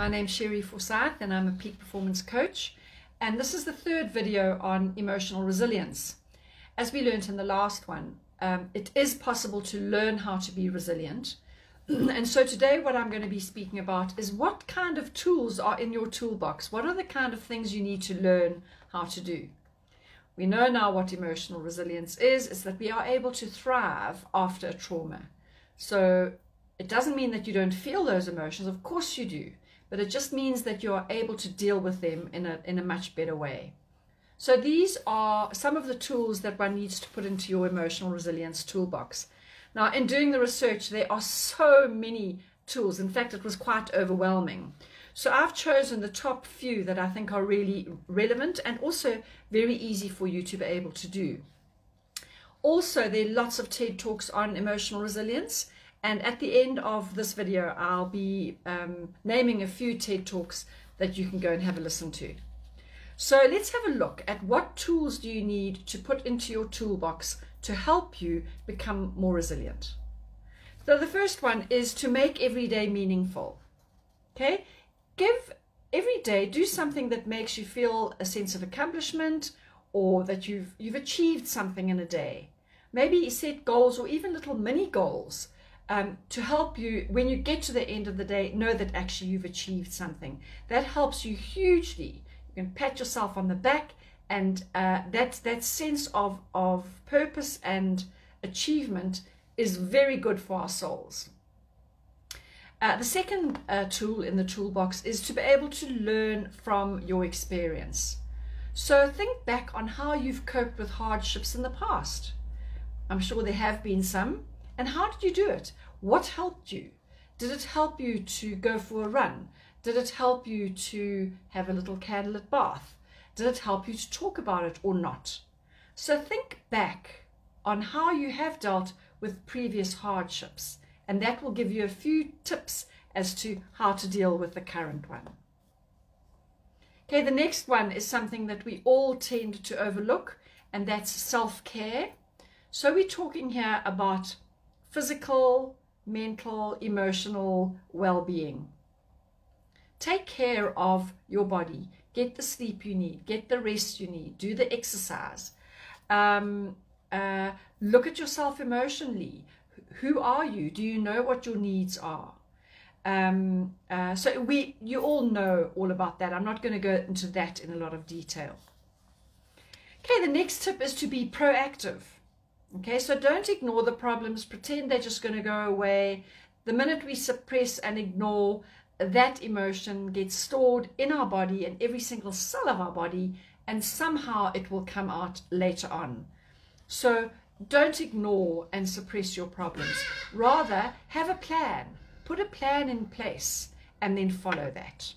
My name's Cherri Forsyth and I'm a peak performance coach. And this is the third video on emotional resilience. As we learned in the last one, um, it is possible to learn how to be resilient. and so today what I'm going to be speaking about is what kind of tools are in your toolbox? What are the kind of things you need to learn how to do? We know now what emotional resilience is, is that we are able to thrive after a trauma. So it doesn't mean that you don't feel those emotions, of course you do, but it just means that you are able to deal with them in a, in a much better way. So these are some of the tools that one needs to put into your emotional resilience toolbox. Now, in doing the research, there are so many tools. In fact, it was quite overwhelming. So I've chosen the top few that I think are really relevant and also very easy for you to be able to do. Also, there are lots of TED Talks on emotional resilience. And at the end of this video, I'll be um, naming a few TED Talks that you can go and have a listen to. So let's have a look at what tools do you need to put into your toolbox to help you become more resilient. So the first one is to make every day meaningful. Okay, give every day, do something that makes you feel a sense of accomplishment or that you've, you've achieved something in a day. Maybe set goals or even little mini goals um, to help you when you get to the end of the day know that actually you've achieved something. That helps you hugely. You can pat yourself on the back and uh, that, that sense of, of purpose and achievement is very good for our souls. Uh, the second uh, tool in the toolbox is to be able to learn from your experience. So think back on how you've coped with hardships in the past. I'm sure there have been some. And how did you do it? What helped you? Did it help you to go for a run? Did it help you to have a little candlelit bath? Did it help you to talk about it or not? So think back on how you have dealt with previous hardships and that will give you a few tips as to how to deal with the current one. Okay, the next one is something that we all tend to overlook, and that's self-care. So we're talking here about physical, mental, emotional well-being. Take care of your body. Get the sleep you need. Get the rest you need. Do the exercise. Um, uh, look at yourself emotionally who are you? Do you know what your needs are? Um, uh, so we, you all know all about that. I'm not going to go into that in a lot of detail. Okay, the next tip is to be proactive. Okay, so don't ignore the problems, pretend they're just going to go away. The minute we suppress and ignore, that emotion gets stored in our body and every single cell of our body, and somehow it will come out later on. So don't ignore and suppress your problems. Rather, have a plan. Put a plan in place and then follow that.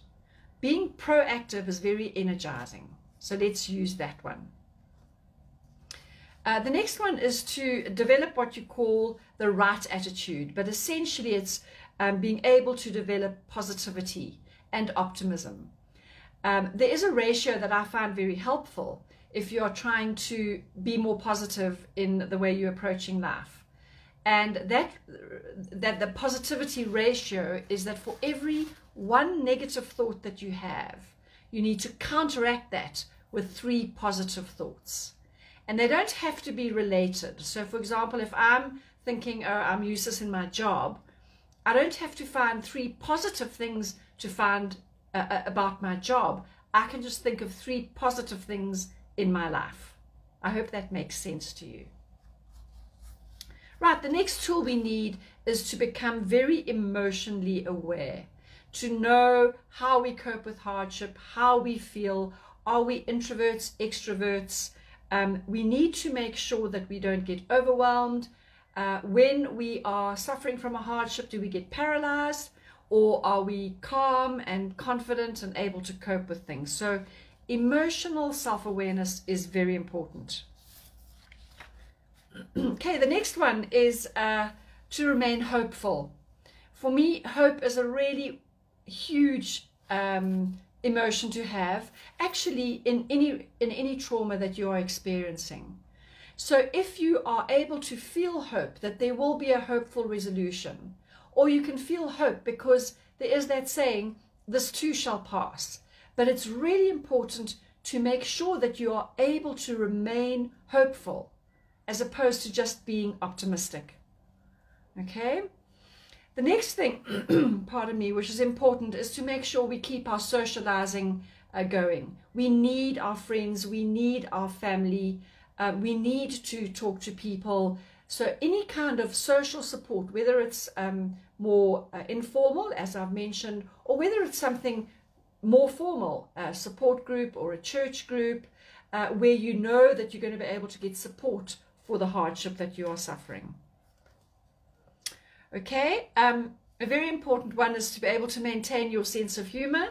Being proactive is very energizing. So let's use that one. Uh, the next one is to develop what you call the right attitude, but essentially it's um, being able to develop positivity and optimism. Um, there is a ratio that I find very helpful if you're trying to be more positive in the way you're approaching life. And that, that the positivity ratio is that for every one negative thought that you have, you need to counteract that with three positive thoughts. And they don't have to be related. So, for example, if I'm thinking, oh, I'm useless in my job, I don't have to find three positive things to find uh, uh about my job. I can just think of three positive things in my life. I hope that makes sense to you. Right, the next tool we need is to become very emotionally aware, to know how we cope with hardship, how we feel. Are we introverts, extroverts? Um, we need to make sure that we don't get overwhelmed. Uh, when we are suffering from a hardship, do we get paralyzed or are we calm and confident and able to cope with things? So emotional self-awareness is very important. okay, the next one is uh, to remain hopeful. For me, hope is a really huge um, emotion to have, actually in any, in any trauma that you are experiencing. So if you are able to feel hope that there will be a hopeful resolution, or you can feel hope because there is that saying, this too shall pass. But it's really important to make sure that you are able to remain hopeful as opposed to just being optimistic. Okay? The next thing, pardon me, which is important is to make sure we keep our socializing uh, going. We need our friends, we need our family, uh, we need to talk to people. So, any kind of social support, whether it's um, more uh, informal, as I've mentioned, or whether it's something more formal, a support group or a church group, uh, where you know that you're going to be able to get support for the hardship that you are suffering. Okay, um, a very important one is to be able to maintain your sense of humor.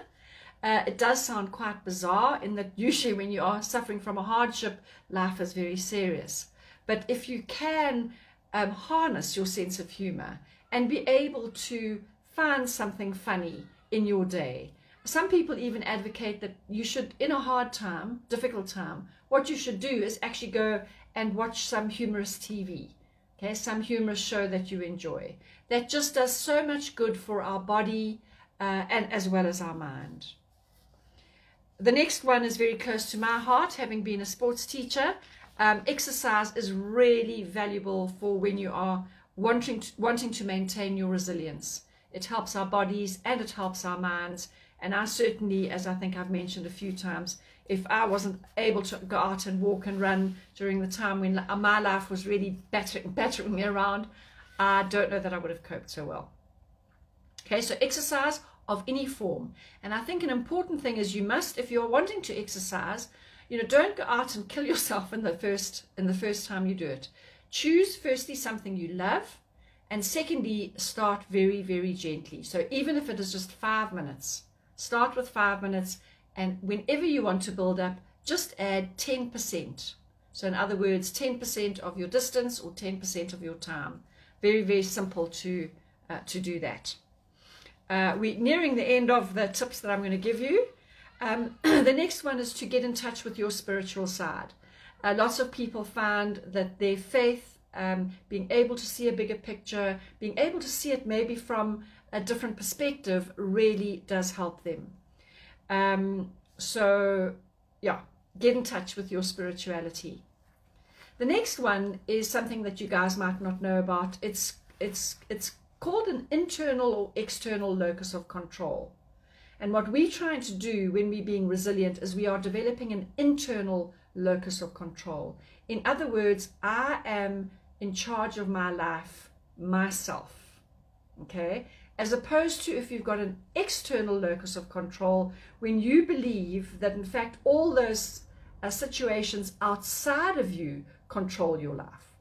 Uh, it does sound quite bizarre in that usually when you are suffering from a hardship, life is very serious. But if you can um, harness your sense of humor and be able to find something funny in your day, some people even advocate that you should, in a hard time, difficult time, what you should do is actually go and watch some humorous TV, okay, some humorous show that you enjoy. That just does so much good for our body uh, and as well as our mind. The next one is very close to my heart, having been a sports teacher. Um, exercise is really valuable for when you are wanting to, wanting to maintain your resilience. It helps our bodies and it helps our minds. And I certainly, as I think I've mentioned a few times, if I wasn't able to go out and walk and run during the time when my life was really battering, me around, I don't know that I would have coped so well. Okay, so exercise of any form. And I think an important thing is you must, if you're wanting to exercise, you know, don't go out and kill yourself in the first in the first time you do it. Choose firstly something you love, and secondly, start very, very gently. So even if it is just five minutes, start with five minutes and whenever you want to build up, just add 10%. So in other words, 10% of your distance or 10% of your time. Very, very simple to, uh, to do that. Uh, we're nearing the end of the tips that I'm going to give you. Um, the next one is to get in touch with your spiritual side. Uh, lots of people find that their faith, um, being able to see a bigger picture, being able to see it maybe from a different perspective, really does help them. Um, so, yeah, get in touch with your spirituality. The next one is something that you guys might not know about. It's it's it's called an internal or external locus of control. And what we're trying to do when we're being resilient is we are developing an internal locus of control. In other words, I am in charge of my life myself. Okay? As opposed to if you've got an external locus of control, when you believe that in fact all those uh, situations outside of you control your life,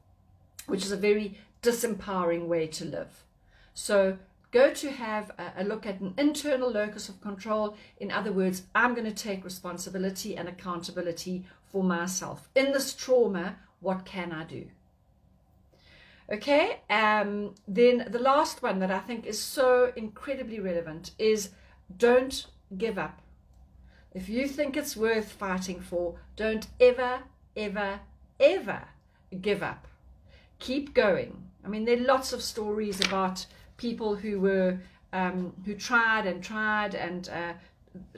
which is a very disempowering way to live. So go to have a, a look at an internal locus of control. In other words, I'm going to take responsibility and accountability for myself. In this trauma, what can I do? Okay, um, then the last one that I think is so incredibly relevant is don't give up. If you think it's worth fighting for, don't ever, ever, ever give up. Keep going. I mean, there are lots of stories about people who were um, who tried and tried, and uh,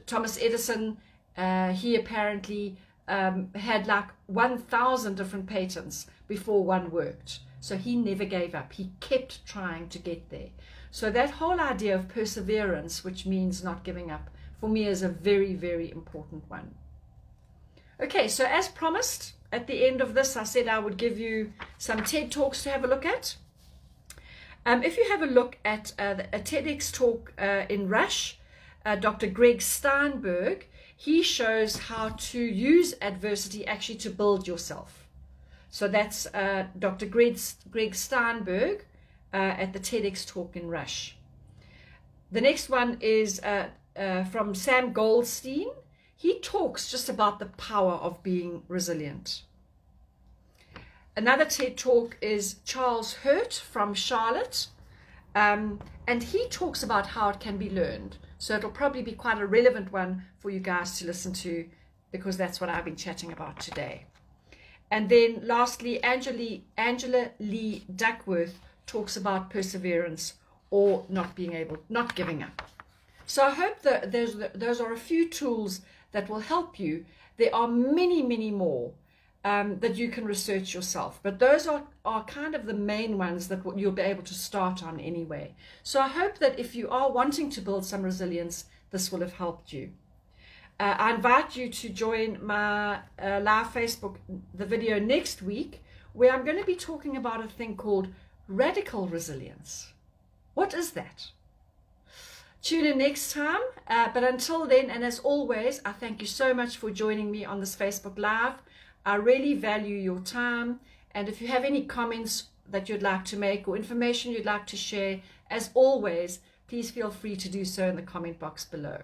Thomas Edison, uh, he apparently um, had like 1,000 different patents before one worked. So he never gave up. He kept trying to get there. So that whole idea of perseverance, which means not giving up, for me is a very, very important one. Okay, so as promised, at the end of this, I said I would give you some TED Talks to have a look at. Um, if you have a look at uh, a TEDx talk uh, in Rush, uh, Dr. Greg Steinberg, he shows how to use adversity actually to build yourself. So that's uh, Dr. Greg, Greg Steinberg uh, at the TEDx talk in Rush. The next one is uh, uh, from Sam Goldstein. He talks just about the power of being resilient. Another TED talk is Charles Hurt from Charlotte. Um, and he talks about how it can be learned. So it'll probably be quite a relevant one for you guys to listen to because that's what I've been chatting about today. And then lastly, Angela, Angela Lee Duckworth talks about perseverance or not being able, not giving up. So I hope that those, those are a few tools that will help you. There are many, many more um, that you can research yourself, but those are, are kind of the main ones that you'll be able to start on anyway. So I hope that if you are wanting to build some resilience, this will have helped you. Uh, I invite you to join my uh, live Facebook, the video next week, where I'm going to be talking about a thing called radical resilience. What is that? Tune in next time. Uh, but until then, and as always, I thank you so much for joining me on this Facebook Live. I really value your time. And if you have any comments that you'd like to make or information you'd like to share, as always, please feel free to do so in the comment box below.